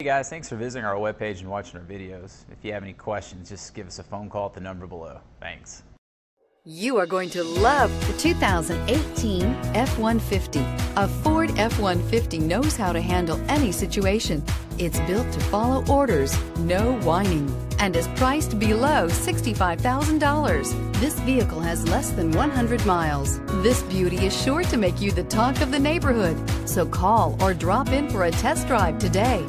Hey guys, thanks for visiting our webpage and watching our videos. If you have any questions, just give us a phone call at the number below. Thanks. You are going to love the 2018 F-150. A Ford F-150 knows how to handle any situation. It's built to follow orders, no whining, and is priced below $65,000. This vehicle has less than 100 miles. This beauty is sure to make you the talk of the neighborhood. So call or drop in for a test drive today.